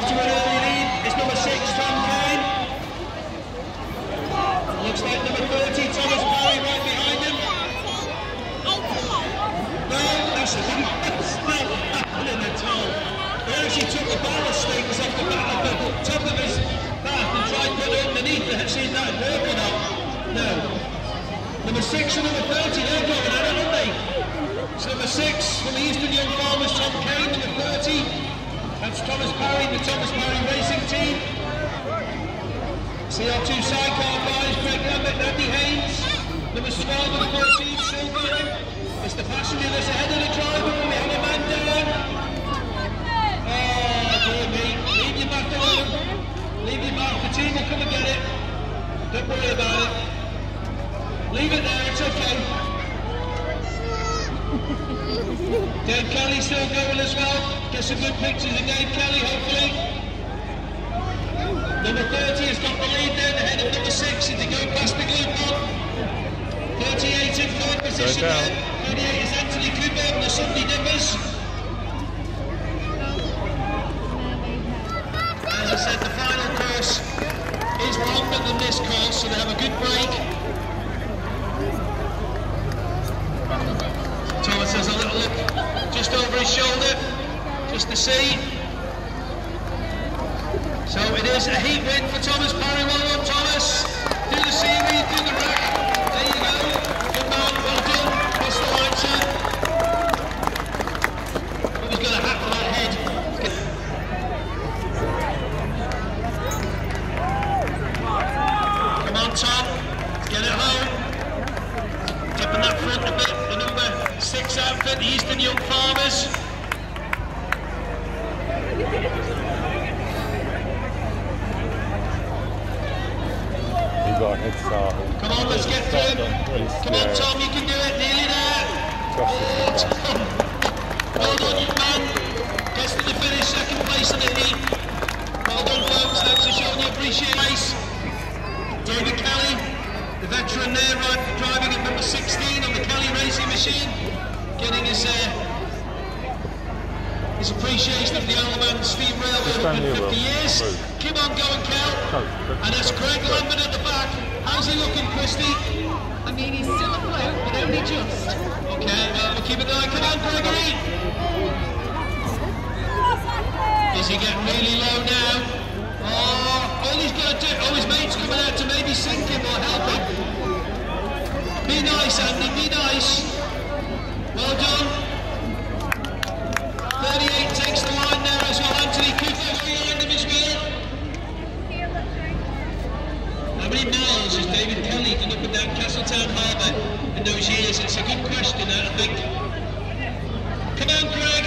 off to an early lead. It's number six, Tom Kane. Looks like number 30, Thomas Parry, right behind him. No, that's, that's not happening at all. He actually took the barrel stings off the back of the top of his back and tried to put it underneath it. See if that work or not. No. Number six and number 30, they're going at it, aren't they? So number six from the Eastern Young Farmers, Tom Kane, number 30. That's Thomas Parry, the Thomas Parry Racing Team. CR2 sidecar guys, Greg Lambert, Andy Haynes. Number 12 and 14, still going. It's the passenger that's ahead of the driver. We have a man down. Oh, dear me. Leave your back on. Leave your back. The team will come and get it. Don't worry about it. Leave it there, it's okay. Dave Kelly still going as well. Get some good pictures of Dave Kelly, hopefully. Number 30 has got the lead there, ahead of number 6 as they go past the glue bomb. 38 in third position there. 38 is Anthony Cooper on the Sunday Nippers. As I said, the final course is longer than this course, so they have a good break. Thomas has a little look just over his shoulder, just to see. So it is a heat win for Thomas Parry. Well done, Thomas. Do the seaweed, do the rack. There you go. Good man, well done. Cross the line, sir. He's got a hat for that head. Come on, Tom. Get it home. Tipping that front a bit. The number six outfit, the Eastern Young Farmers. Head start. Come on, let's get through. Come on, Tom, you can do it. Nearly there. Oh, Tom. Well done, you man. Gets to the finish, second place in the heat. Well done, folks. Thanks for showing your appreciation. David Kelly, the veteran there, right, driving at number 16 on the Kelly Racing Machine, getting his uh, his appreciation of the Isle Man Steam Railway for 50 years. Keep on going. No, And that's Greg Lambert at the back. He's still afloat, but only just. Okay, well, keep it going. Come on, Gregory. Is he getting really low now? Oh, all he's got to do, oh, his mate's coming out to maybe sink him or help him. Be nice, Andy, be nice. Well done. many miles is David Kelly done up and down Castletown Harbour in those years? It's a good question, I think. Come on, Craig.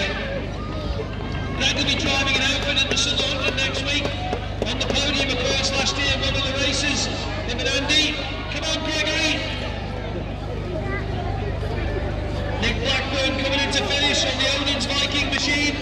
Greg will be driving an outfit in the Southern 100 next week. On the podium, of course, last year, one of the races. Him and Andy. Come on, Gregory. Eh? Nick Blackburn coming in to finish on the Odin's Viking machine.